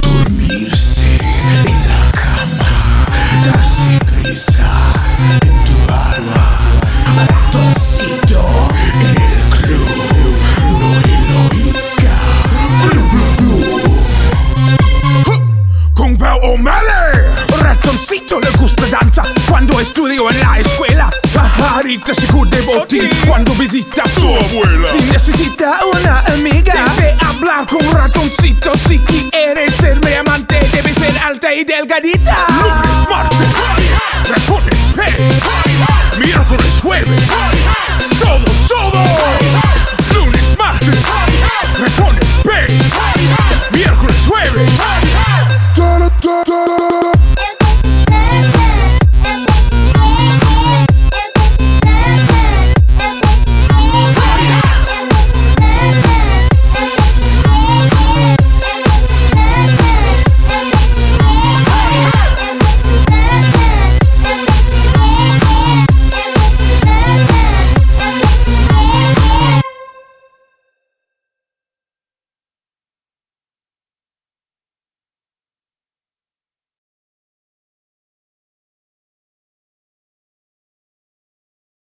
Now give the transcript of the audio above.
Dormirse en la cama, darse prisa en tu alma. Ratoncito en el club, no lo Inca. Blu, blu, blu. Con Pao O'Malley Ratoncito le gusta danza Cuando estudio en la escuela Pajarita se de botín Cuando visita a su abuela Si necesita una amiga ratoncito Si quieres ser mi amante Debe ser alta y delgadita. Lunes, martes